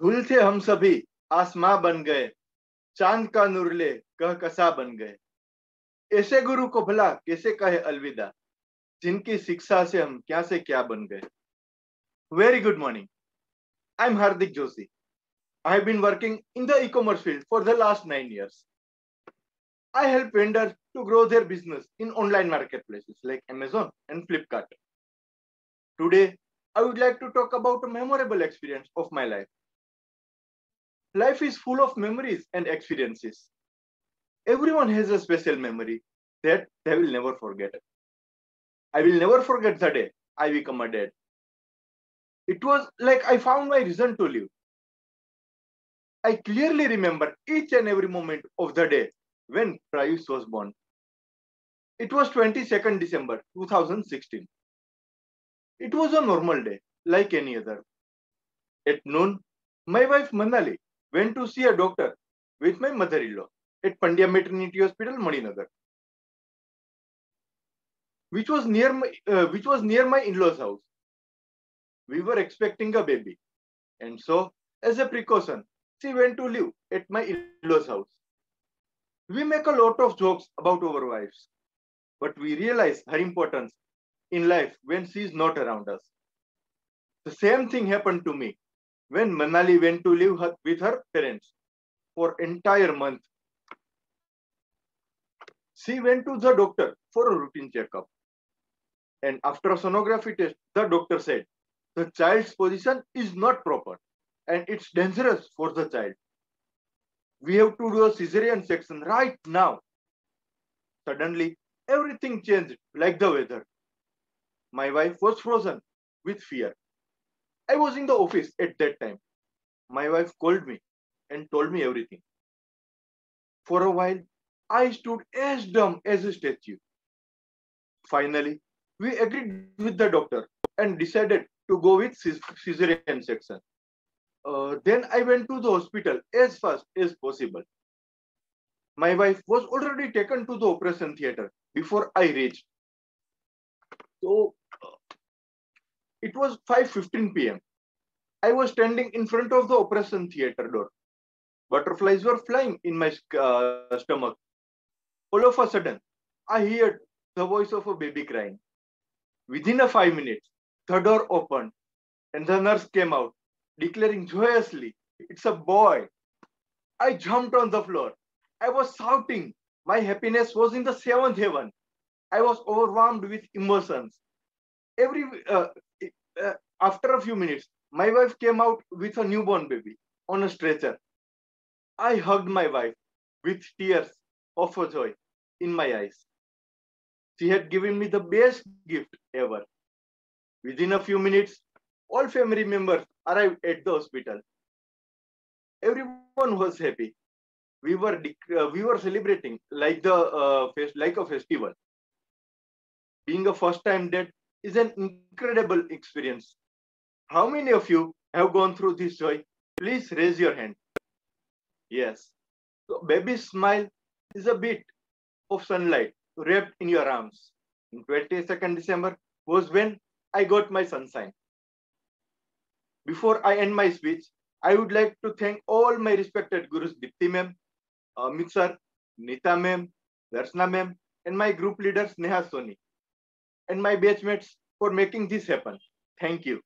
धूल थे हम सभी आसमा बन गए, चाँद का नुरले कह कसा बन गए। ऐसे गुरु को भला कैसे कहे अलविदा? जिनकी शिक्षा से हम क्या से क्या बन गए। Very good morning I am Hardik Joshi. I have been working in the e commerce field for the last nine years I help vendor to grow their business in online market places like Amazon and Flipkart today I would like to talk about memorable experience of my life Life is full of memories and experiences. Everyone has a special memory that they will never forget. I will never forget the day I become a dad. It was like I found my reason to live. I clearly remember each and every moment of the day when Prayush was born. It was 22nd December 2016. It was a normal day, like any other. At noon, my wife Manali went to see a doctor with my mother-in-law at Pandya Maternity Hospital, Maninagar, which was near my uh, which was near my in-laws' house. We were expecting a baby, and so as a precaution, she went to live at my in-laws' house. We make a lot of jokes about our wives, but we realize her importance in life when she is not around us. The same thing happened to me when Manali went to live her, with her parents for entire month. She went to the doctor for a routine checkup. And after a sonography test, the doctor said, the child's position is not proper and it's dangerous for the child. We have to do a cesarean section right now. Suddenly, everything changed like the weather. My wife was frozen with fear. I was in the office at that time. My wife called me and told me everything. For a while, I stood as dumb as a statue. Finally, we agreed with the doctor and decided to go with cesarean section. Uh, then I went to the hospital as fast as possible. My wife was already taken to the operation theater before I reached. So it was 5.15 p.m. I was standing in front of the operation theater door. Butterflies were flying in my uh, stomach. All of a sudden, I heard the voice of a baby crying. Within a five minutes, the door opened and the nurse came out declaring joyously, It's a boy. I jumped on the floor. I was shouting. My happiness was in the seventh heaven. I was overwhelmed with emotions. Every uh, uh, after a few minutes, my wife came out with a newborn baby on a stretcher. I hugged my wife with tears of joy in my eyes. She had given me the best gift ever. Within a few minutes, all family members arrived at the hospital. Everyone was happy. We were uh, we were celebrating like the uh, like a festival. Being a first time dad is an incredible experience. How many of you have gone through this joy? Please raise your hand. Yes. So baby's smile is a bit of sunlight wrapped in your arms. In 22nd December was when I got my sunshine. Before I end my speech, I would like to thank all my respected gurus, Dipti ma'am, Amit sir, Nita ma'am, Darshna ma'am, and my group leaders, Neha Soni, and my batchmates for making this happen. Thank you.